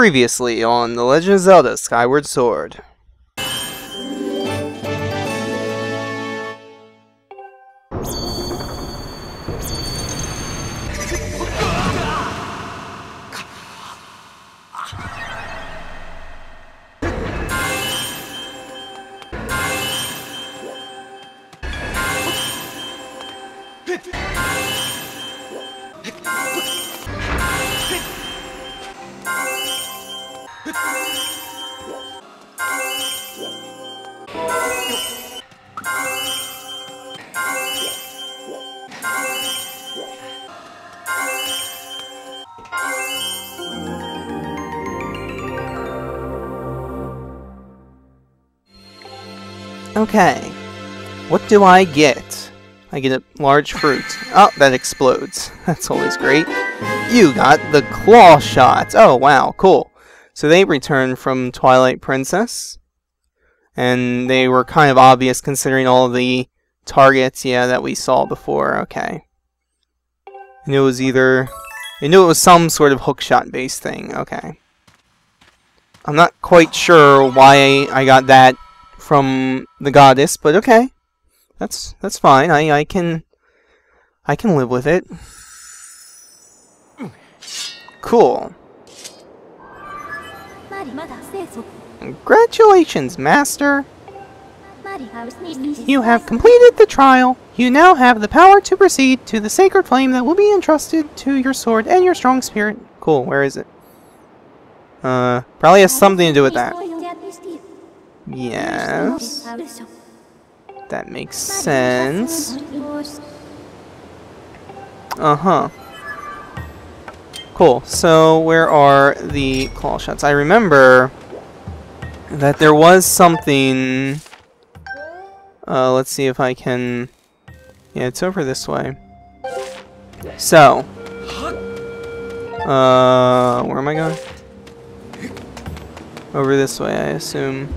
Previously on The Legend of Zelda Skyward Sword. Okay. What do I get? I get a large fruit. Oh, that explodes. That's always great. You got the claw shot. Oh, wow, cool. So they returned from Twilight Princess. And they were kind of obvious considering all the targets, yeah, that we saw before. Okay. I knew it was either... I knew it was some sort of hookshot based thing. Okay. I'm not quite sure why I got that from the goddess, but okay. That's that's fine. I I can I can live with it. Cool. Congratulations, Master! You have completed the trial. You now have the power to proceed to the sacred flame that will be entrusted to your sword and your strong spirit. Cool, where is it? Uh, probably has something to do with that. Yes. That makes sense. Uh-huh. Cool. So, where are the claw shots? I remember that there was something... Uh, let's see if I can... Yeah, it's over this way. So. Uh, where am I going? Over this way, I assume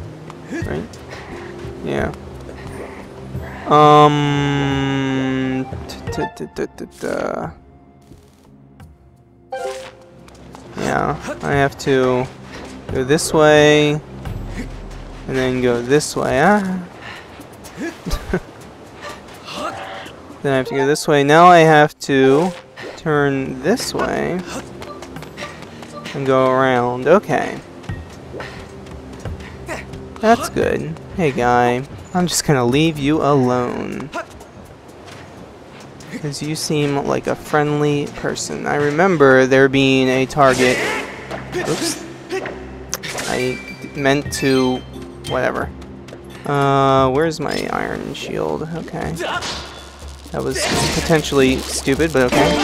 right? Yeah. Um. Yeah, I have to go this way, and then go this way. Ah. then I have to go this way. Now I have to turn this way and go around. Okay. That's good. Hey guy, I'm just gonna leave you alone. Because you seem like a friendly person. I remember there being a target. Oops. I meant to... whatever. Uh, where's my iron shield? Okay. That was potentially stupid, but okay.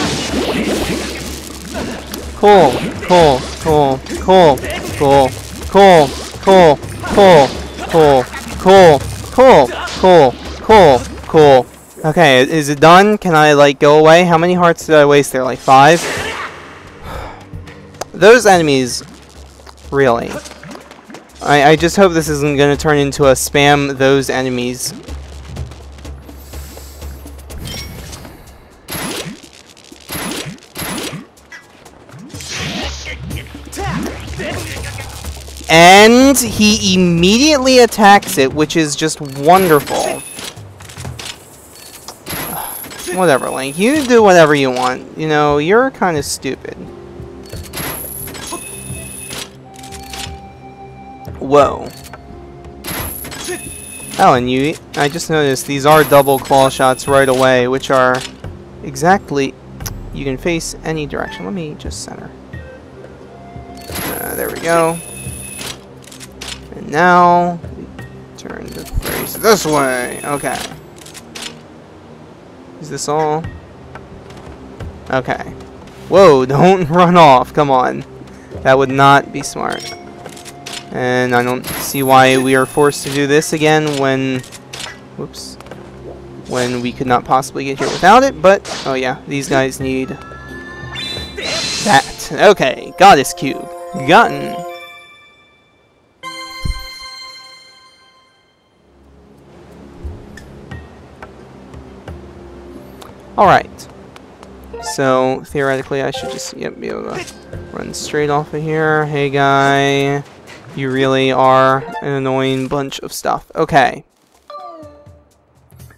Cool, cool, cool, cool, cool, cool, cool. Cool. Cool. Cool. Cool. Cool. Cool. Cool. Okay, is it done? Can I, like, go away? How many hearts did I waste there? Like, five? Those enemies... Really. I, I just hope this isn't going to turn into a spam those enemies And he immediately attacks it, which is just wonderful. whatever, Link. You do whatever you want. You know, you're kind of stupid. Whoa. Oh, and you... I just noticed these are double claw shots right away, which are exactly... You can face any direction. Let me just center. Uh, there we go. Now, turn the face this way. Okay. Is this all? Okay. Whoa, don't run off. Come on. That would not be smart. And I don't see why we are forced to do this again when... Whoops. When we could not possibly get here without it, but... Oh yeah, these guys need... That. Okay, Goddess Cube. Gotten. Alright. So, theoretically, I should just yep, be able to Run straight off of here. Hey, guy. You really are an annoying bunch of stuff. Okay.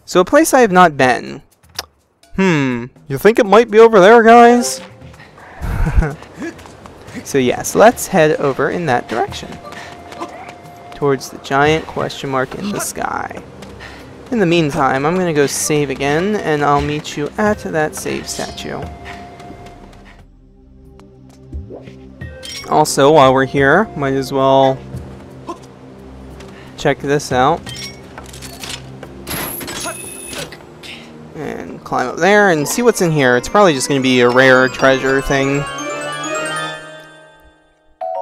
So a place I have not been. Hmm. You think it might be over there, guys? so yes, let's head over in that direction. Towards the giant question mark in the sky. In the meantime, I'm to go save again, and I'll meet you at that save statue. Also, while we're here, might as well check this out. And climb up there and see what's in here. It's probably just to be a rare treasure thing.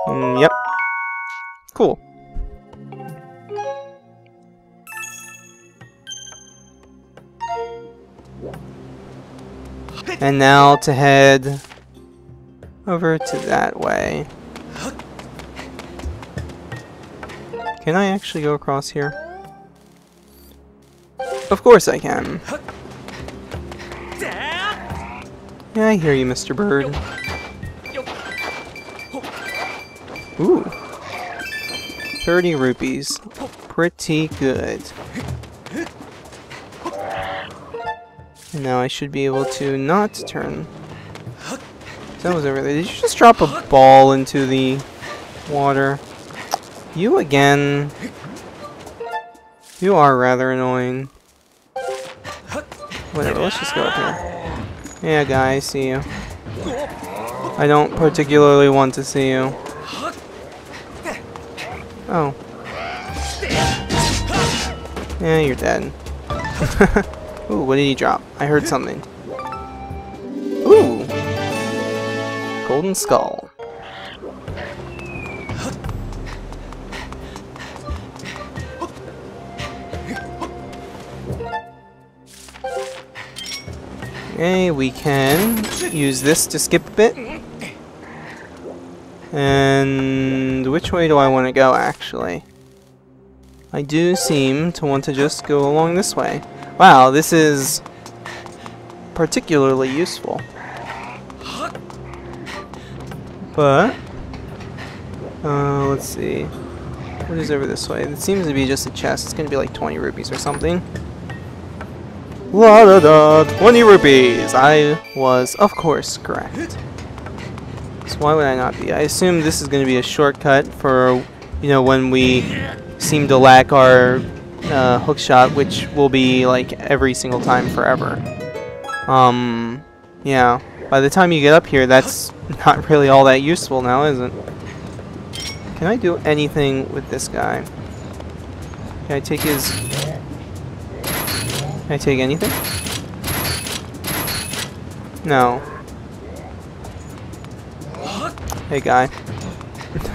Mm, yep. Cool. And now to head over to that way. Can I actually go across here? Of course I can. Yeah, I hear you, Mr. Bird. Ooh. 30 rupees. Pretty good. And now I should be able to not turn. That was over there. Did you just drop a ball into the water? You again. You are rather annoying. Whatever, let's just go up here. Yeah, guy, I see you. I don't particularly want to see you. Oh. Yeah, you're dead. Ooh, what did he drop? I heard something. Ooh! Golden Skull. Okay, we can use this to skip a bit. And which way do I want to go, actually? I do seem to want to just go along this way. Wow, this is particularly useful. But, uh, let's see. What is over this way? It seems to be just a chest. It's going to be like 20 rupees or something. La da da, 20 rupees! I was, of course, correct. So why would I not be? I assume this is going to be a shortcut for, you know, when we seem to lack our uh, hook shot, which will be like every single time forever. Um, yeah. By the time you get up here, that's not really all that useful now, is it? Can I do anything with this guy? Can I take his can I take anything? No. Hey guy.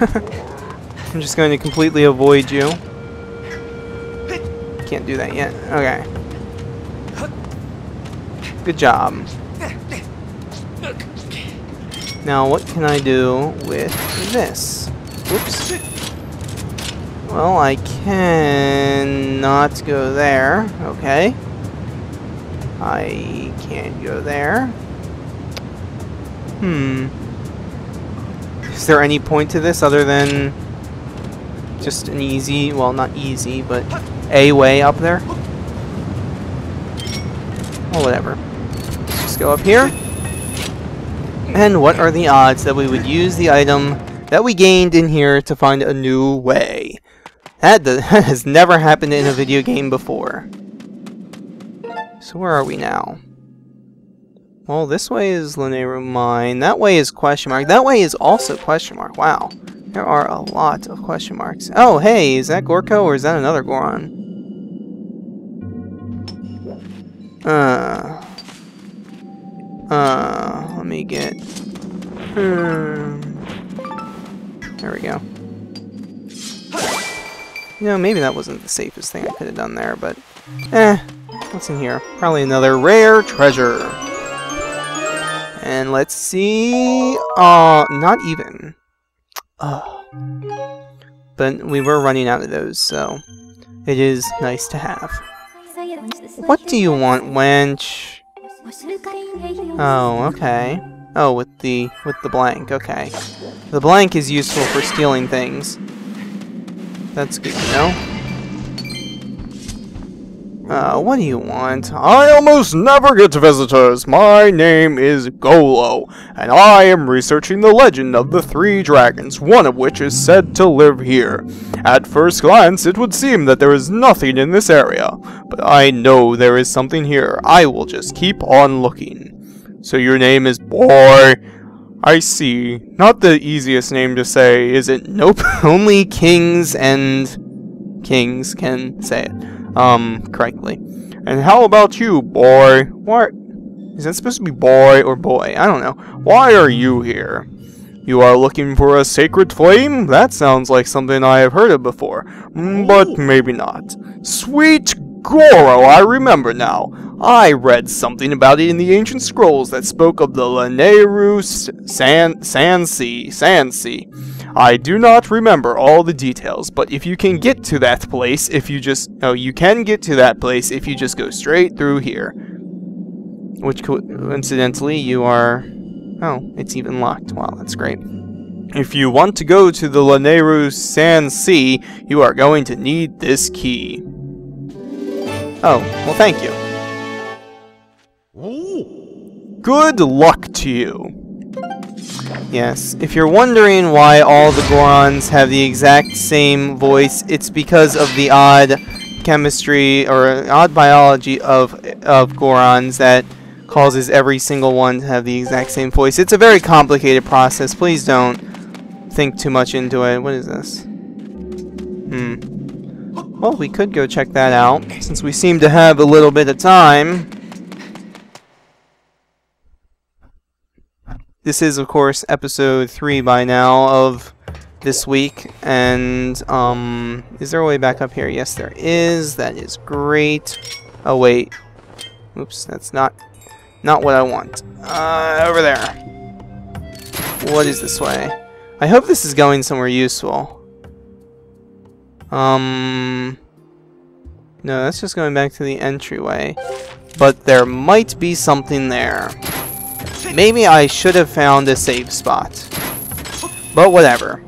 I'm just going to completely avoid you. Can't do that yet. Okay. Good job. Now what can I do with this? Whoops. Well, I can not go there. Okay. I can't go there. Hmm. Is there any point to this other than just an easy, well not easy, but a way up there? Well, whatever. Let's just go up here. And what are the odds that we would use the item that we gained in here to find a new way? That, that has never happened in a video game before. So where are we now? Well, this way is Lanayru Mine. That way is question mark. That way is also question mark. Wow. There are a lot of question marks. Oh, hey, is that Gorko or is that another Goron? Uh. Uh, let me get... Hmm. There we go. You know, maybe that wasn't the safest thing I could have done there, but... Eh, What's in here? Probably another rare treasure. And let's see... Uh, not even. Uh, but we were running out of those, so it is nice to have. What do you want, wench? Oh, okay. Oh, with the with the blank. Okay. The blank is useful for stealing things. That's good to know. Uh, what do you want? I almost never get visitors. My name is Golo, and I am researching the legend of the three dragons, one of which is said to live here. At first glance, it would seem that there is nothing in this area, but I know there is something here. I will just keep on looking. So your name is Boy? I see. Not the easiest name to say, is it? Nope. Only kings and kings can say it um, correctly. And how about you, boy? What? Is that supposed to be boy or boy? I don't know. Why are you here? You are looking for a sacred flame? That sounds like something I have heard of before, mm, but maybe not. Sweet Goro, I remember now. I read something about it in the ancient scrolls that spoke of the Lanayru San Sansi Sansi. I do not remember all the details, but if you can get to that place, if you just... Oh, you can get to that place if you just go straight through here. Which, coincidentally, you are... Oh, it's even locked. Wow, that's great. If you want to go to the Lanayru Sand Sea, you are going to need this key. Oh, well thank you. Good luck to you. Yes, if you're wondering why all the Gorons have the exact same voice, it's because of the odd chemistry or odd biology of of Gorons that causes every single one to have the exact same voice. It's a very complicated process. Please don't think too much into it. What is this? Hmm. Well, we could go check that out, since we seem to have a little bit of time. This is, of course, episode 3 by now of this week, and, um, is there a way back up here? Yes, there is. That is great. Oh, wait. Oops, that's not, not what I want. Uh, over there. What is this way? I hope this is going somewhere useful. Um... No, that's just going back to the entryway. But there might be something there. Maybe I should have found a safe spot. But whatever.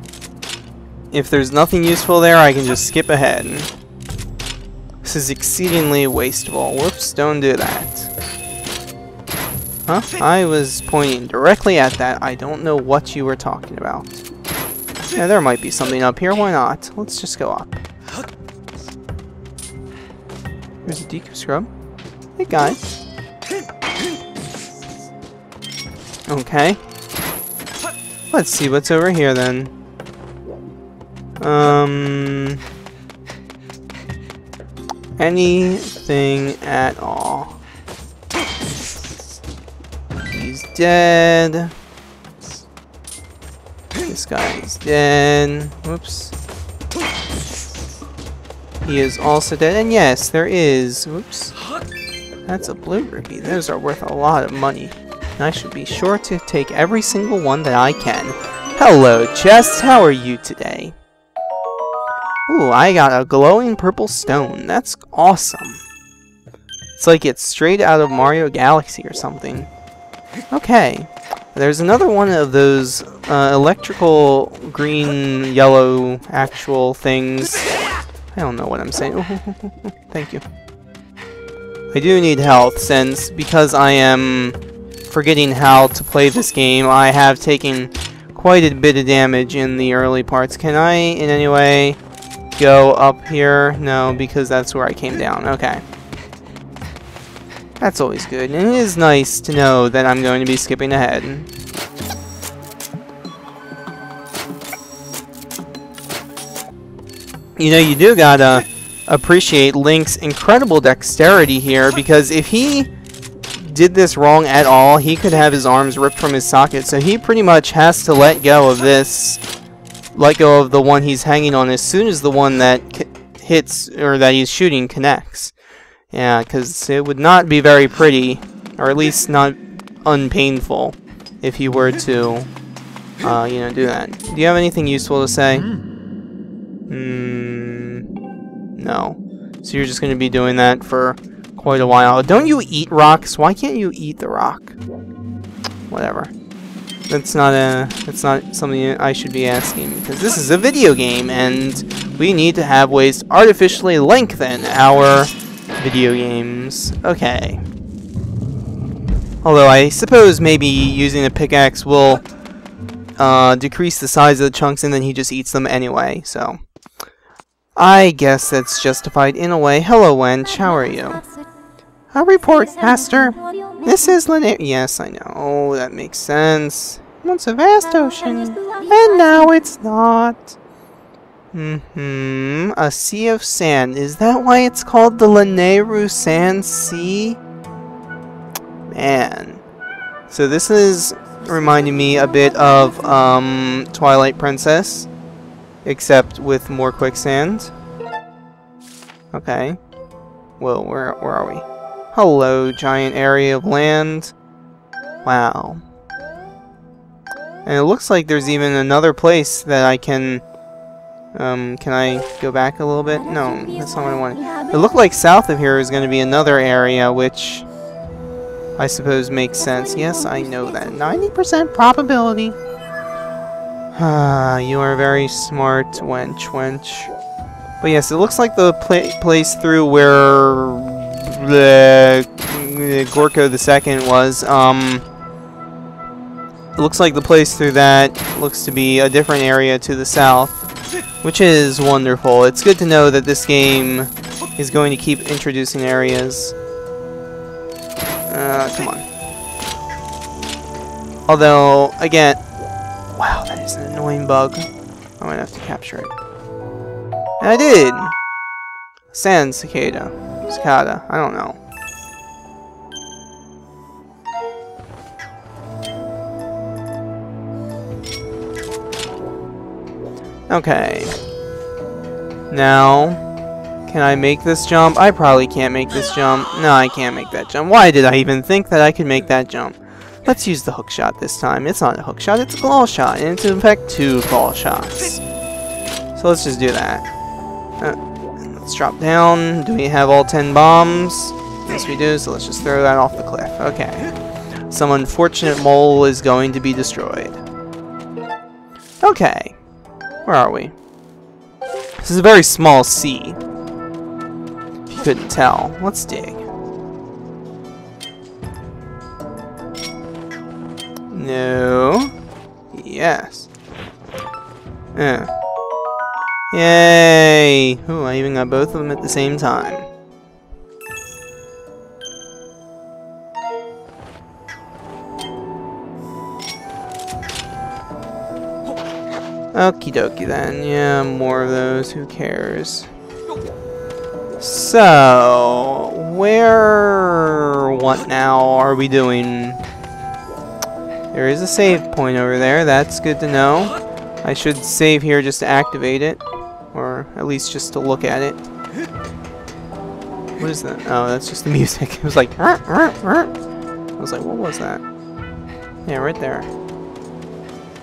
If there's nothing useful there, I can just skip ahead. This is exceedingly wasteful. Whoops, don't do that. Huh? I was pointing directly at that. I don't know what you were talking about. Yeah, there might be something up here. Why not? Let's just go up. There's a Deku Scrub. Hey, guys. Okay. Let's see what's over here then. Um... Anything at all. He's dead. This guy's dead. Whoops. He is also dead. And yes, there is. Whoops. That's a blue ruby. Those are worth a lot of money. I should be sure to take every single one that I can. Hello, Chest. How are you today? Ooh, I got a glowing purple stone. That's awesome. It's like it's straight out of Mario Galaxy or something. Okay. There's another one of those uh, electrical green, yellow actual things. I don't know what I'm saying. Thank you. I do need health since because I am forgetting how to play this game. I have taken quite a bit of damage in the early parts. Can I, in any way, go up here? No, because that's where I came down. Okay. That's always good. And it is nice to know that I'm going to be skipping ahead. You know, you do gotta appreciate Link's incredible dexterity here, because if he did this wrong at all, he could have his arms ripped from his socket. So he pretty much has to let go of this, let go of the one he's hanging on as soon as the one that hits, or that he's shooting connects. Yeah, because it would not be very pretty, or at least not unpainful, if he were to, uh, you know, do that. Do you have anything useful to say? Hmm. No. So you're just going to be doing that for quite a while. Don't you eat rocks? Why can't you eat the rock? Whatever. that's not a that's not something I should be asking because this is a video game and we need to have ways to artificially lengthen our video games. Okay. Although I suppose maybe using a pickaxe will uh, decrease the size of the chunks and then he just eats them anyway, so. I guess that's justified in a way. Hello, Wench. How are you? A report, Master. This is Lanayru. Yes, I know. Oh that makes sense. Once a vast ocean, and now it's not. Mm-hmm. A sea of sand. Is that why it's called the Lanayru Sand Sea? Man. So this is reminding me a bit of um, Twilight Princess, except with more quicksand. Okay. Well, where, where are we? Hello, giant area of land. Wow. And it looks like there's even another place that I can... Um, can I go back a little bit? No, that's not what I wanted. It looked like south of here is going to be another area, which I suppose makes sense. Yes, I know that. 90% probability. Ah, you are very smart, wench, wench. But yes, it looks like the pla place through where the Gorko the second was. Um, looks like the place through that looks to be a different area to the south, which is wonderful. It's good to know that this game is going to keep introducing areas. Uh, come on. Although, again, wow, that is an annoying bug. I'm gonna have to capture it. And I did! Sand cicada. Cicada. I don't know. Okay. Now, can I make this jump? I probably can't make this jump. No, I can't make that jump. Why did I even think that I could make that jump? Let's use the hook shot this time. It's not a hook shot, it's a claw shot. And it's in fact two claw shots. So let's just do that. Uh, let's drop down. Do we have all 10 bombs? Yes, we do, so let's just throw that off the cliff. Okay. Some unfortunate mole is going to be destroyed. Okay. Where are we? This is a very small sea. If you couldn't tell. Let's dig. No. Yes. Yeah. Yay! Ooh, I even got both of them at the same time. Okie dokie then. Yeah, more of those. Who cares? So, where... What now are we doing? There is a save point over there. That's good to know. I should save here just to activate it. At least just to look at it. What is that? Oh, that's just the music. It was like... I was like, what was that? Yeah, right there.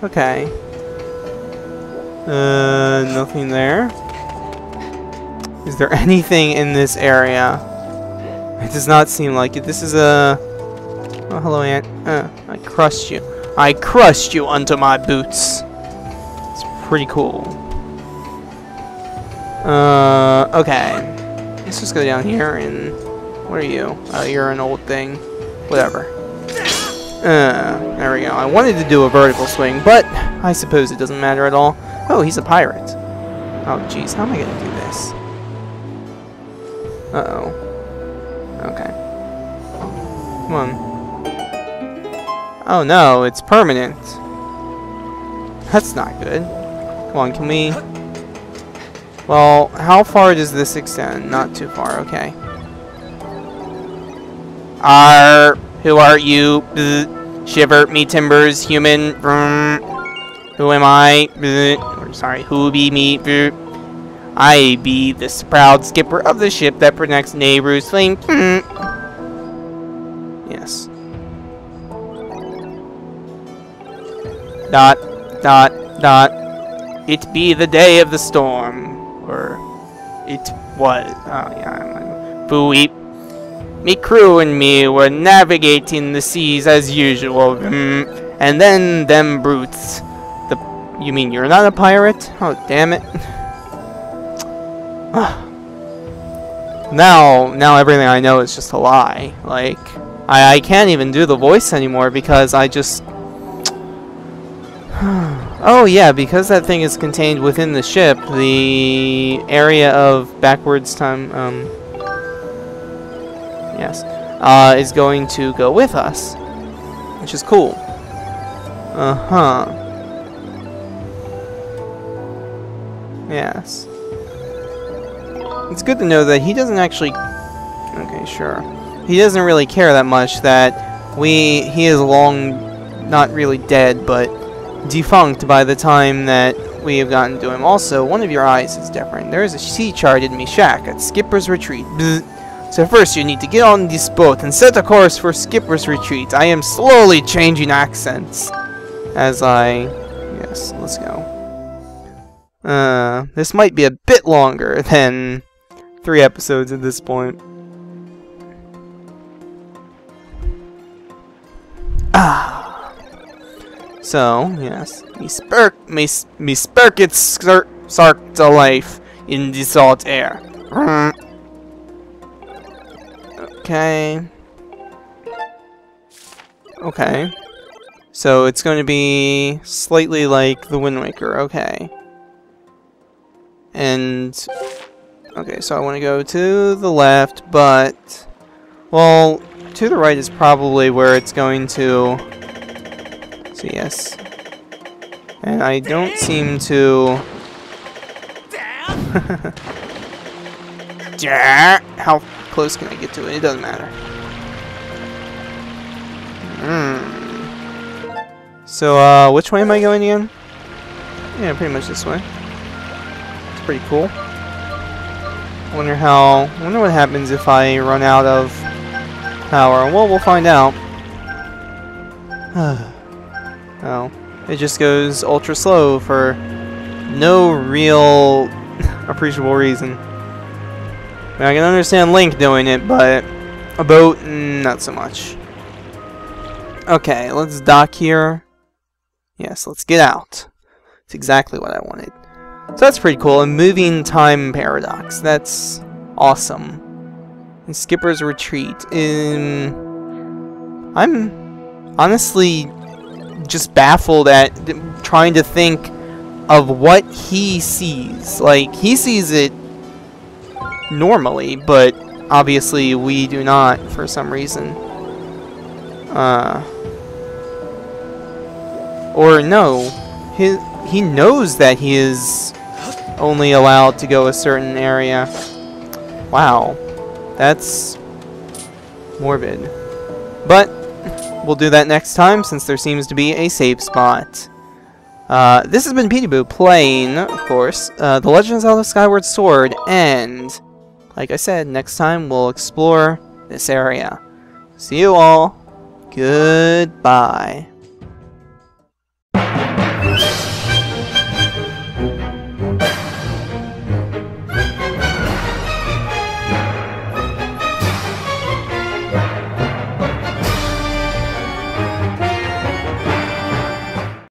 Okay. Uh, nothing there. Is there anything in this area? It does not seem like it. This is a... Oh, hello, Ant. Uh, I crushed you. I crushed you onto my boots. It's pretty cool. Uh, okay. Let's just go down here and... What are you? Oh, you're an old thing. Whatever. Uh, there we go. I wanted to do a vertical swing, but I suppose it doesn't matter at all. Oh, he's a pirate. Oh, jeez. How am I going to do this? Uh-oh. Okay. Come on. Oh, no. It's permanent. That's not good. Come on, can we... Well, how far does this extend? Not too far. Okay. Are who are you? Bzz. Shiver me timbers, human. Who am I? Or, sorry, who be me? I be the proud skipper of the ship that protects Nayru's flame. Hmm. Yes. Dot, dot, dot. It be the day of the storm. Or, it was. Oh, yeah. Fooey. Me crew and me were navigating the seas as usual. Mm. And then them brutes. The you mean you're not a pirate? Oh damn it. now now everything I know is just a lie. Like I, I can't even do the voice anymore because I just Oh yeah, because that thing is contained within the ship, the area of backwards time um yes, uh, is going to go with us, which is cool. Uh-huh. Yes. It's good to know that he doesn't actually... Okay, sure. He doesn't really care that much that we... He is long not really dead, but defunct by the time that we have gotten to him. Also, one of your eyes is different. There is a sea chart in Meshach at Skipper's Retreat. Bzz. So first you need to get on this boat and set a course for Skipper's Retreat. I am slowly changing accents as I... Yes, let's go. Uh, this might be a bit longer than three episodes at this point. Ah. So, yes, me spurk, me, me spurk it sark to life in the salt air. Okay. Okay. So it's going to be slightly like the Wind Waker. Okay. And... Okay, so I want to go to the left, but... Well, to the right is probably where it's going to... Yes. And I don't seem to... How close can I get to it? It doesn't matter. Hmm. So, uh, which way am I going again? Yeah, pretty much this way. It's pretty cool. Wonder how... Wonder what happens if I run out of power. Well, we'll find out. oh. It just goes ultra slow for no real appreciable reason. I, mean, I can understand Link doing it, but a boat, not so much. Okay, let's dock here. Yes, let's get out. It's exactly what I wanted. So that's pretty cool. A moving time paradox. That's awesome. And Skipper's Retreat. Um, I'm honestly just baffled at trying to think of what he sees. Like, he sees it normally, but obviously we do not for some reason. Uh, or no, he, he knows that he is only allowed to go a certain area. Wow, that's morbid. But we'll do that next time since there seems to be a safe spot. Uh, this has been peteyboo playing, of course, uh, The Legend of Zelda Skyward Sword, and, like I said, next time we'll explore this area. See you all. Goodbye.